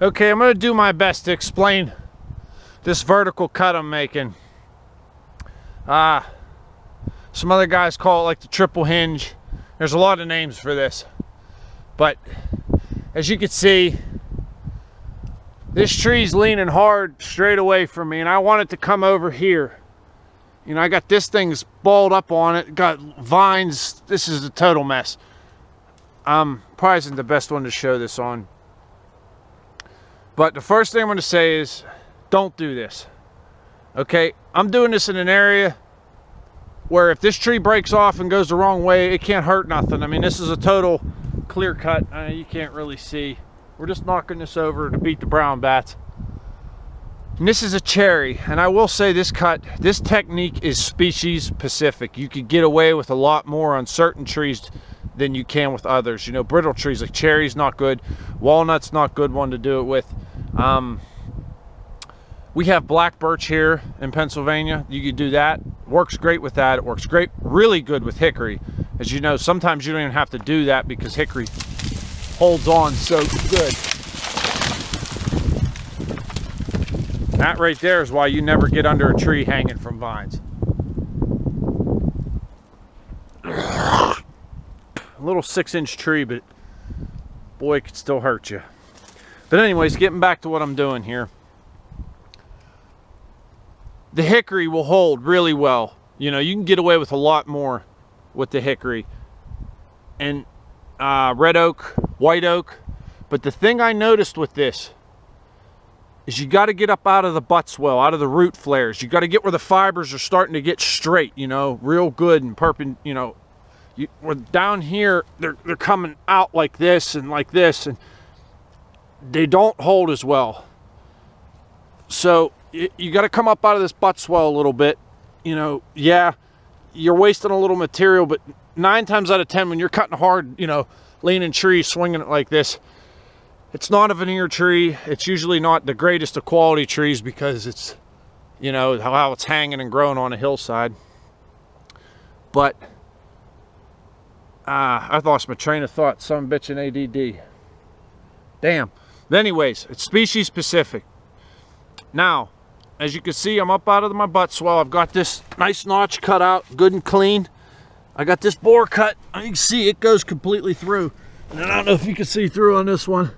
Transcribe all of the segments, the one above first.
Okay, I'm gonna do my best to explain this vertical cut I'm making. Uh, some other guys call it like the triple hinge. There's a lot of names for this. But as you can see, this tree's leaning hard straight away from me and I want it to come over here. You know, I got this thing's balled up on it, got vines. This is a total mess. Um, probably isn't the best one to show this on. But the first thing I'm going to say is don't do this. Okay, I'm doing this in an area where if this tree breaks off and goes the wrong way, it can't hurt nothing. I mean, this is a total clear cut. Uh, you can't really see. We're just knocking this over to beat the brown bats. And this is a cherry, and I will say this cut, this technique is species specific. You could get away with a lot more on certain trees than you can with others. You know, brittle trees like cherries not good, walnut's not good one to do it with. Um, we have black birch here in Pennsylvania. You could do that. Works great with that. It works great, really good with hickory. As you know, sometimes you don't even have to do that because hickory holds on so good. That right there is why you never get under a tree hanging from vines. A little six inch tree, but boy, it could still hurt you. But anyways, getting back to what I'm doing here. The hickory will hold really well. You know, you can get away with a lot more with the hickory. And uh, red oak, white oak. But the thing I noticed with this is you got to get up out of the butt swell, out of the root flares. You got to get where the fibers are starting to get straight, you know, real good and perpend, you know, you, we're down here, they're, they're coming out like this and like this, and they don't hold as well. So you, you got to come up out of this butt swell a little bit. You know, yeah, you're wasting a little material, but nine times out of 10, when you're cutting hard, you know, leaning trees, swinging it like this, it's not a veneer tree. It's usually not the greatest of quality trees because it's, you know, how it's hanging and growing on a hillside. But Ah, I lost my train of thought. Some bitch in ADD. Damn. But anyways, it's species specific. Now, as you can see, I'm up out of my butt swell. I've got this nice notch cut out, good and clean. I got this bore cut. You can see it goes completely through. And I don't know if you can see through on this one.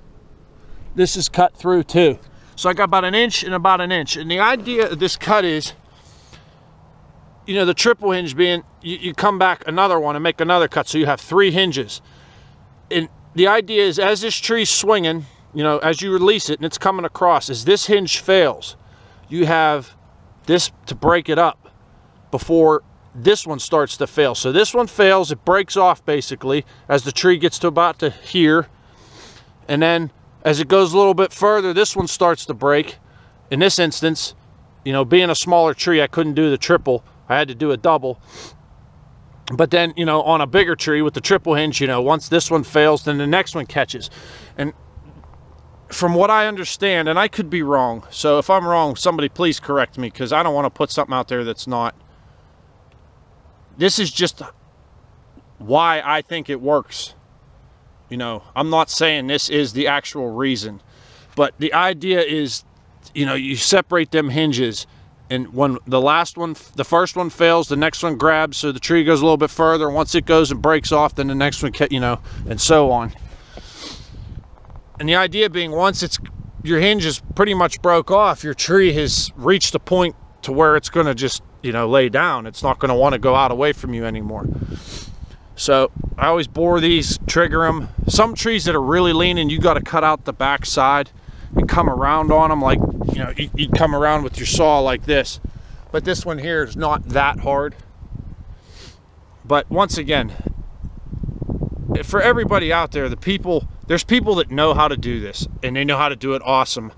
This is cut through too. So I got about an inch and about an inch. And the idea of this cut is you know, the triple hinge being, you, you, come back another one and make another cut. So you have three hinges. And the idea is as this tree's swinging, you know, as you release it and it's coming across, as this hinge fails, you have this to break it up before this one starts to fail. So this one fails, it breaks off basically as the tree gets to about to here. And then as it goes a little bit further, this one starts to break. In this instance, you know, being a smaller tree, I couldn't do the triple I had to do a double. But then, you know, on a bigger tree with the triple hinge, you know, once this one fails, then the next one catches. And from what I understand, and I could be wrong, so if I'm wrong, somebody please correct me because I don't want to put something out there that's not. This is just why I think it works. You know, I'm not saying this is the actual reason, but the idea is, you know, you separate them hinges and when the last one the first one fails the next one grabs so the tree goes a little bit further once it goes and breaks off then the next one you know and so on and the idea being once it's your hinge is pretty much broke off your tree has reached a point to where it's going to just you know lay down. It's not going to want to go out away from you anymore. So i always bore these trigger them some trees that are really leaning you got to cut out the back side and come around on them like you know you'd come around with your saw like this. But this one here is not that hard. But once again for everybody out there the people there's people that know how to do this and they know how to do it awesome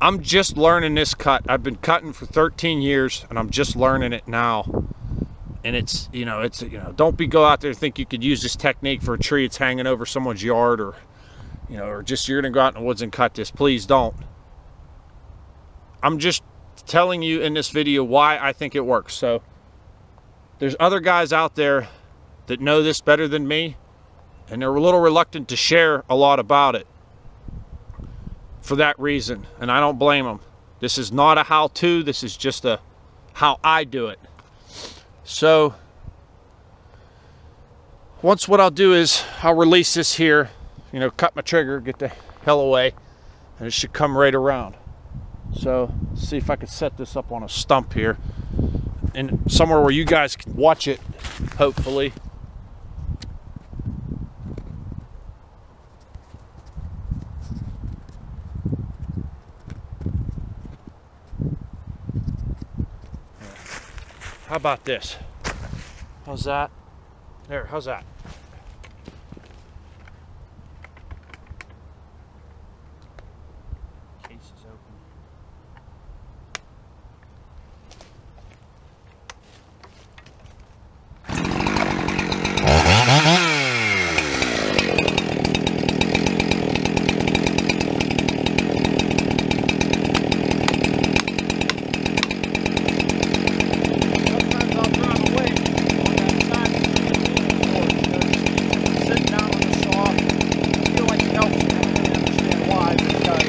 I'm just learning this cut I've been cutting for 13 years and I'm just learning it now and it's you know it's you know don't be go out there and think you could use this technique for a tree it's hanging over someone's yard or you know, or just you're gonna go out in the woods and cut this. Please don't. I'm just telling you in this video why I think it works. So there's other guys out there that know this better than me, and they're a little reluctant to share a lot about it. for that reason, and I don't blame them. This is not a how-to, this is just a how I do it. So, once what I'll do is I'll release this here, you know, cut my trigger, get the hell away, and it should come right around. So, see if I can set this up on a stump here, and somewhere where you guys can watch it, hopefully. How about this? How's that? There, how's that? Case is open. Sometimes I'll drive away on that side of the road, you know, just sitting down on the saw. I feel like it helps. I don't really understand why, but it does.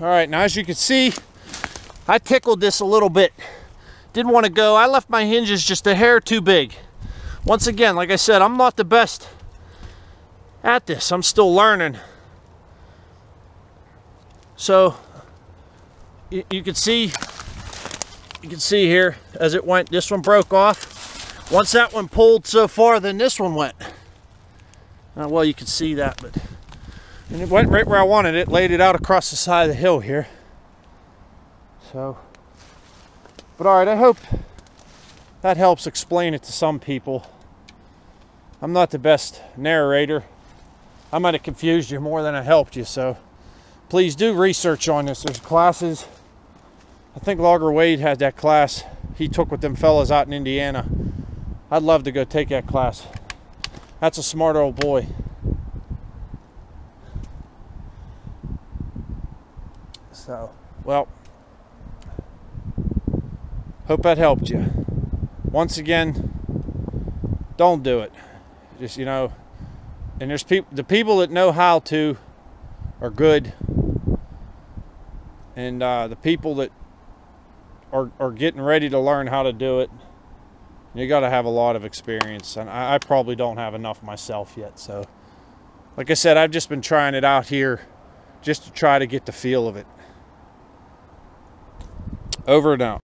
All right, now as you can see, I tickled this a little bit. Didn't want to go. I left my hinges just a hair too big. Once again, like I said, I'm not the best at this. I'm still learning. So you, can see you can see here as it went this one broke off once that one pulled so far then this one went uh, well you can see that but and it went right where I wanted it laid it out across the side of the hill here so but all right I hope that helps explain it to some people I'm not the best narrator I might have confused you more than I helped you so please do research on this there's classes I think Logger Wade had that class he took with them fellas out in Indiana. I'd love to go take that class. That's a smart old boy. So, well, hope that helped you. Once again, don't do it. Just, you know, and there's people, the people that know how to are good. And uh, the people that are, are getting ready to learn how to do it, you got to have a lot of experience. And I, I probably don't have enough myself yet. So, like I said, I've just been trying it out here just to try to get the feel of it. Over and out.